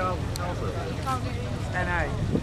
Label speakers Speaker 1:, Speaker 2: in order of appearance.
Speaker 1: Carl, Carlson. NA.